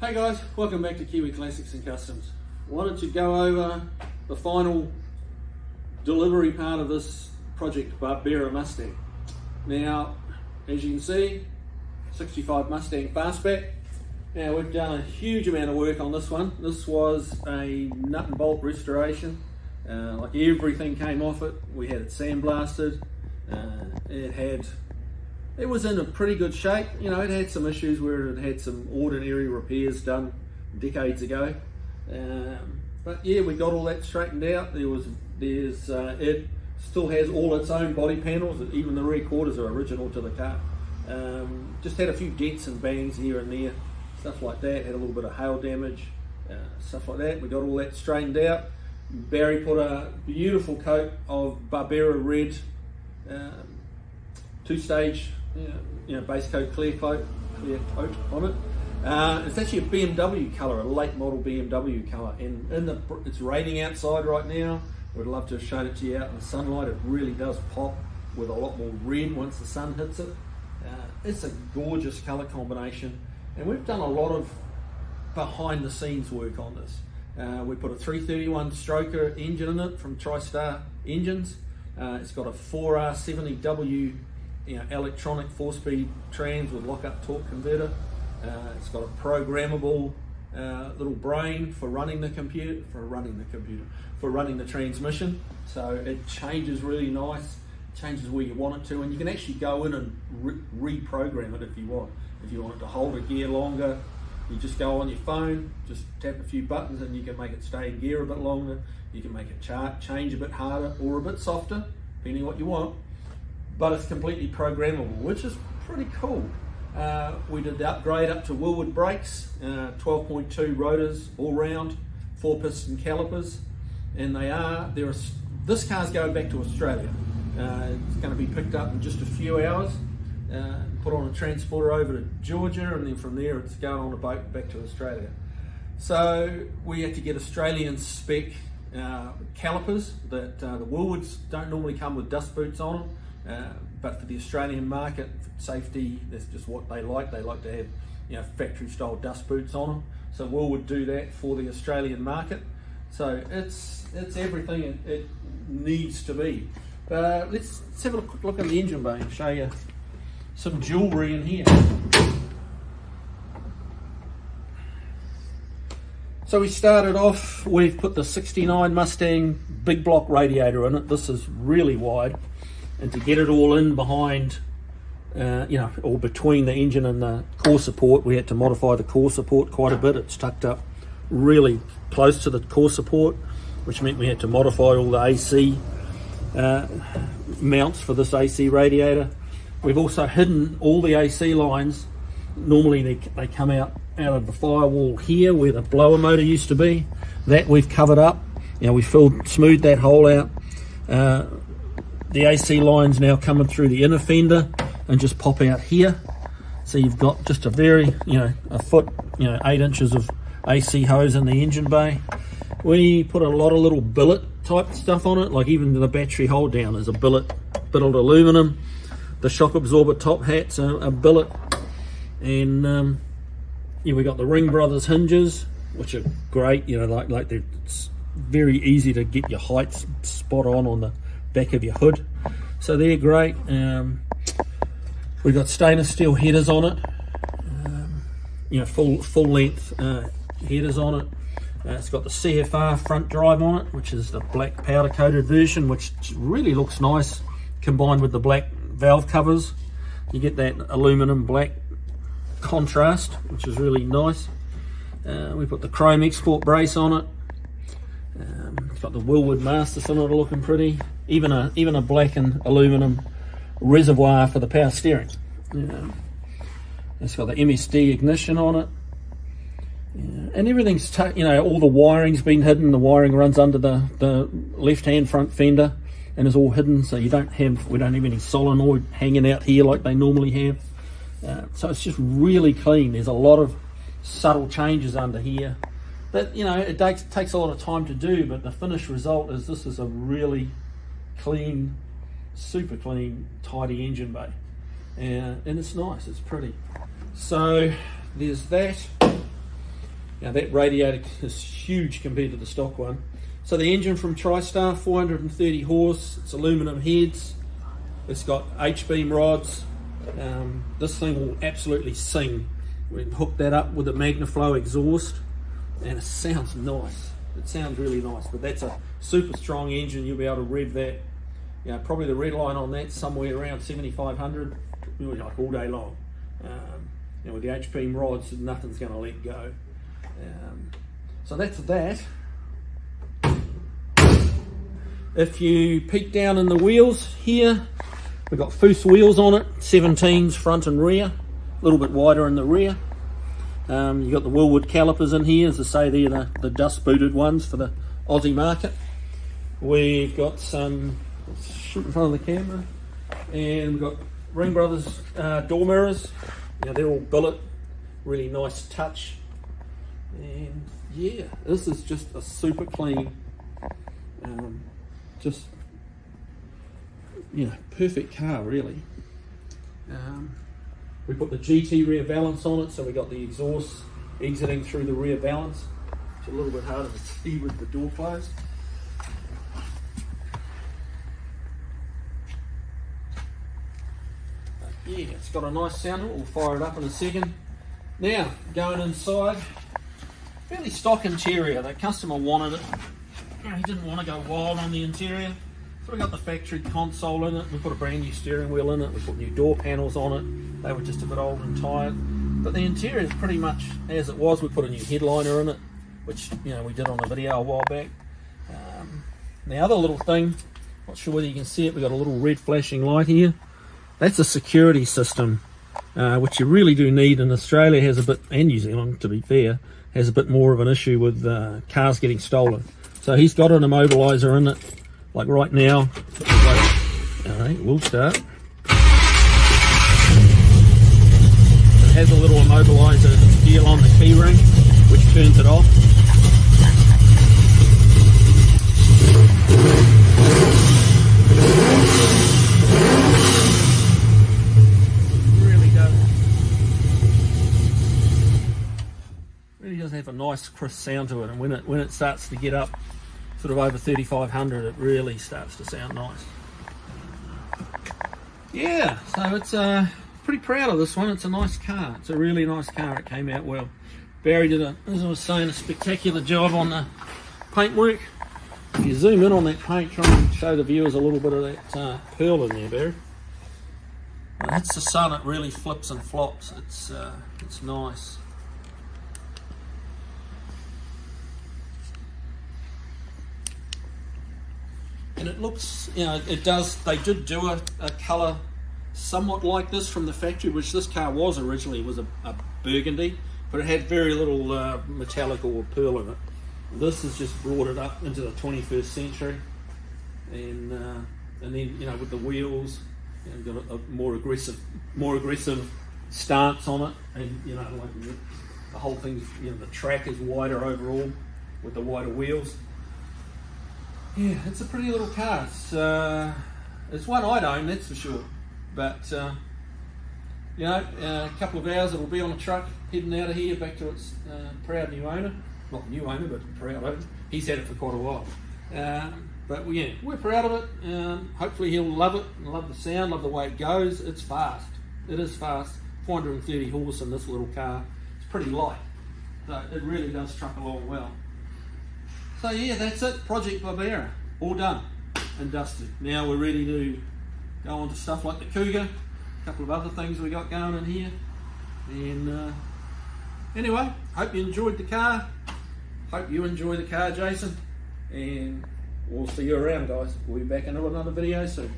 Hey guys, welcome back to Kiwi Classics and Customs. Wanted to go over the final delivery part of this project Barbera Mustang. Now, as you can see, 65 Mustang Fastback. Now we've done a huge amount of work on this one. This was a nut and bolt restoration. Uh, like everything came off it. We had it sandblasted. Uh, it had it was in a pretty good shape. You know, it had some issues where it had some ordinary repairs done decades ago. Um, but yeah, we got all that straightened out. There was, there's, uh, it still has all its own body panels. Even the rear quarters are original to the car. Um, just had a few dents and bangs here and there, stuff like that. Had a little bit of hail damage, uh, stuff like that. We got all that straightened out. Barry put a beautiful coat of Barbera red, um, two-stage you know, base coat, clear coat, clear coat on it. Uh, it's actually a BMW colour, a late model BMW colour, and in the it's raining outside right now. Would love to have shown it to you out in the sunlight. It really does pop with a lot more red once the sun hits it. Uh, it's a gorgeous colour combination, and we've done a lot of behind the scenes work on this. Uh, we put a 331 stroker engine in it from TriStar Engines. Uh, it's got a 4R70W you know, electronic four-speed trans with lock-up torque converter. Uh, it's got a programmable uh, little brain for running the computer, for running the computer, for running the transmission. So it changes really nice, changes where you want it to, and you can actually go in and re reprogram it if you want. If you want it to hold a gear longer, you just go on your phone, just tap a few buttons and you can make it stay in gear a bit longer. You can make it change a bit harder or a bit softer, depending what you want but it's completely programmable, which is pretty cool. Uh, we did the upgrade up to Wilwood brakes, 12.2 uh, rotors all round, four piston calipers, and they are, there this car's going back to Australia. Uh, it's going to be picked up in just a few hours, uh, put on a transporter over to Georgia, and then from there it's going on a boat back to Australia. So we had to get Australian spec uh, calipers that uh, the Wilwoods don't normally come with dust boots on them. Uh, but for the Australian market, safety, that's just what they like. They like to have you know, factory style dust boots on them. So Wilwood do that for the Australian market. So it's, it's everything it, it needs to be. Uh, let's, let's have a quick look at the engine bay and show you some jewellery in here. So we started off, we've put the 69 Mustang big block radiator in it. This is really wide and to get it all in behind uh, you know or between the engine and the core support we had to modify the core support quite a bit. It's tucked up really close to the core support which meant we had to modify all the AC uh, mounts for this AC radiator. We've also hidden all the AC lines. Normally they, they come out out of the firewall here where the blower motor used to be. That we've covered up. You know we filled smoothed that hole out. Uh, the AC lines now coming through the inner fender and just pop out here. So you've got just a very, you know, a foot, you know, eight inches of AC hose in the engine bay. We put a lot of little billet type stuff on it, like even the battery hold down is a billet, billet aluminum. The shock absorber top hat's a, a billet. And um, yeah, we got the Ring Brothers hinges, which are great, you know, like, like they're very easy to get your heights spot on on the back of your hood. So they're great. Um, we've got stainless steel headers on it. Um, you know, full full length uh, headers on it. Uh, it's got the CFR front drive on it, which is the black powder coated version, which really looks nice combined with the black valve covers. You get that aluminum black contrast, which is really nice. Uh, we put the chrome export brace on it. It's got the Wilwood master cylinder looking pretty even a even a black and aluminum reservoir for the power steering. Yeah. It's got the MSD ignition on it. Yeah. And everything's, you know, all the wiring's been hidden. The wiring runs under the, the left-hand front fender and is all hidden. So you don't have, we don't have any solenoid hanging out here like they normally have. Uh, so it's just really clean. There's a lot of subtle changes under here. But, you know, it takes, takes a lot of time to do, but the finished result is this is a really clean, super clean, tidy engine bay. And, and it's nice, it's pretty. So there's that. Now that radiator is huge compared to the stock one. So the engine from TriStar, 430 horse, it's aluminum heads, it's got H-beam rods. Um, this thing will absolutely sing. We hook that up with a Magnaflow exhaust and it sounds nice. It sounds really nice, but that's a super strong engine. You'll be able to rev that. You know, probably the red line on that somewhere around 7,500, like all day long. Um, and with the H-beam rods, nothing's going to let go. Um, so that's that. If you peek down in the wheels here, we've got Foose wheels on it, 17s front and rear, a little bit wider in the rear. Um, you've got the Wilwood calipers in here, as I say, they're the, the dust booted ones for the Aussie market. We've got some, shoot in front of the camera, and we've got Ring Brothers uh, door mirrors. Now they're all billet, really nice touch. And yeah, this is just a super clean, um, just, you know, perfect car really. Um, we put the GT rear valance on it, so we got the exhaust exiting through the rear valance. It's a little bit harder to see with the door closed. Yeah, it's got a nice sound. We'll fire it up in a second. Now, going inside, fairly stock interior. The customer wanted it. he didn't want to go wild on the interior. So we got the factory console in it. We put a brand new steering wheel in it. We put new door panels on it. They were just a bit old and tired. But the interior is pretty much as it was. We put a new headliner in it, which you know we did on a video a while back. Um, the other little thing, not sure whether you can see it, we got a little red flashing light here. That's a security system, uh, which you really do need. And Australia has a bit, and New Zealand to be fair, has a bit more of an issue with uh, cars getting stolen. So he's got an immobilizer in it, like right now. All right, we'll start. It has a little immobilizer deal on the keyring, which turns it off. Really does. Really does have a nice crisp sound to it, and when it when it starts to get up, sort of over 3,500, it really starts to sound nice. Yeah, so it's uh pretty proud of this one. It's a nice car. It's a really nice car. It came out well. Barry did, a, as I was saying, a spectacular job on the paintwork. If you zoom in on that paint, try and show the viewers a little bit of that uh, pearl in there, Barry. that's the sun. It really flips and flops. It's uh, it's nice. And it looks, you know, it does. They did do a, a colour somewhat like this from the factory, which this car was originally, was a, a burgundy, but it had very little uh, metallic or pearl in it. This has just brought it up into the 21st century, and uh, and then you know with the wheels, you know, got a, a, more aggressive, more aggressive stance on it, and you know like the, the whole thing, you know, the track is wider overall with the wider wheels. Yeah, it's a pretty little car. It's uh, it's one I'd own, that's for sure. But uh, you know, uh, a couple of hours it'll be on a truck heading out of here back to its uh, proud new owner. Not new owner, but proud owner. He's had it for quite a while. Uh, but yeah, we're proud of it. Um, hopefully he'll love it, love the sound, love the way it goes. It's fast. It is fast. 430 horse in this little car. It's pretty light. So it really does truck along well. So yeah, that's it. Project Barbera. All done and dusted. Now we're ready to go on to stuff like the Cougar, a couple of other things we got going in here. And uh, anyway, hope you enjoyed the car. Hope you enjoy the car, Jason. And we'll see you around, guys. We'll be back in another video soon.